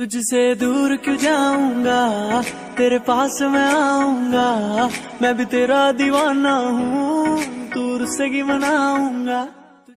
तुझसे दूर क्यों जाऊँगा? तेरे पास मैं आऊँगा। मैं भी तेरा दीवाना हूँ, दूर से की मनाऊँगा।